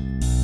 Bye.